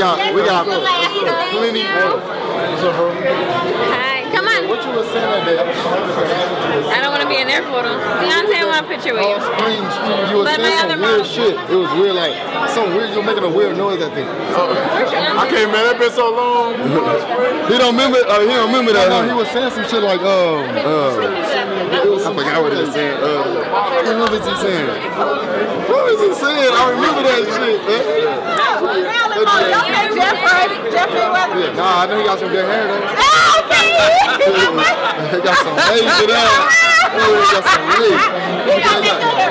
Nah, plenty. What's up, bro? Hi, come on. What you was saying that day? I don't want to be in there for them. Deontay, I want a picture with Oh, you. Springs, you were Let my saying other some weird mom- shit. It was weird, like some weird. You were making a weird noise. I think. I can't, man. That been so long. He don't remember. Uh, he don't remember that. No, he was saying some shit like, um, uh, I forgot what he was saying. Uh, what was he saying? What was he saying? I remember that shit. Man. Yeah, nah, I know he got some good hair though. he got some waves to that. Oh, he got some waves.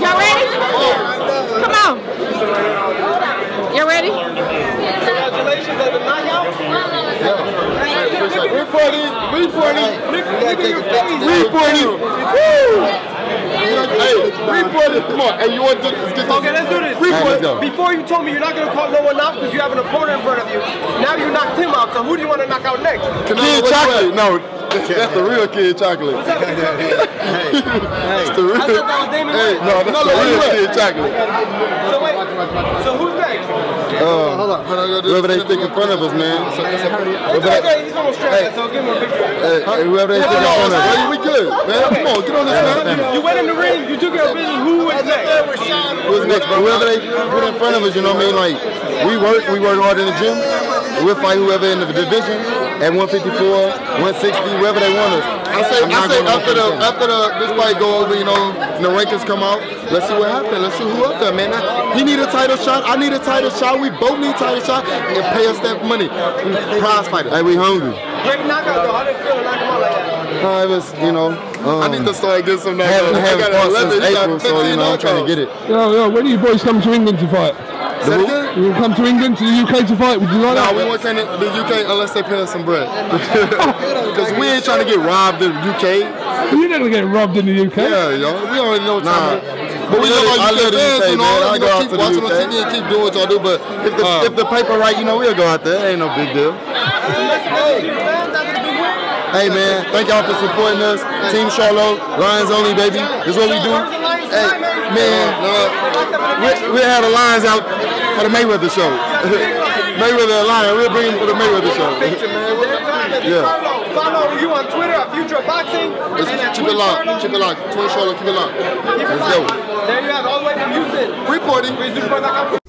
Y'all ready? Come on. You ready? Congratulations on the knockout. Reporting, reporting, reporting. Hey, reporting. Come on. Hey, you want to let's get this? Okay, let's do this. Report. let's go. Before you told me you're not going to call no one out because you have an opponent in front of you. Now you knocked him out. So who do you want to knock out next? Kid chocolate. No, that's the real kid chocolate. What's up, Big Red? That's the real. I thought that was Damon Hey, no, that's the real kid chocolate. So wait. So who's next? Hold on. Whoever they stick in front of us, man. It's okay, okay, he's almost straight. So give him a picture. Hey, hey, whoever they stick in front of us. We good, man. Come on, get on this, man. You went in the ring. You took your business. Who was next? Who's next, bro? Whoever they put in front of us, you know what I mean? Like, we work, we work hard in the gym. We'll fight whoever in the division at 154, 160, wherever they want us. I say, I'm I not say after the after the this fight go over, you know, and the rankings come out. Let's see what happens. Let's see who up there, man. He need a title shot. I need a title shot. We both need title shot and pay us that money. Prize fighter. Hey, we hungry. Great knockout though. How did it feel to knock him out like that? Uh, it was, you know, um, I need to start getting some haven't. I haven't got fought 11. since got April, so you know, I'm trying to get it. Yo, yo, when are you boys come to England to fight? Say it again? You will come to England, to the UK to fight? Would you like No, that? we won't come to the UK unless they pay us some bread. Because we ain't trying to get robbed in the UK. You're not going to get robbed in the UK. Yeah, yo, we already know what time. Nah. it is. But we I know love- I how you love the fans, UK, you know, man. I you go know, out keep to the watching on UK. TV and keep doing what y'all do. But If the, Uh, if the paper right, you know, we'll go out there. Ain't no big deal. hey, man, thank y'all for supporting us. Team Charlo, Lions only, baby. This is what we do. Hey, man, uh, we, we had the Lions out for the Mayweather show. Mayweather Lion, we'll bring him for the Mayweather show. Yeah. Follow you on Twitter at Future Boxing. Let's keep it locked. Keep it locked. Twin Charlo, keep it locked. Let's go. There you have all the way from Houston. Reporting.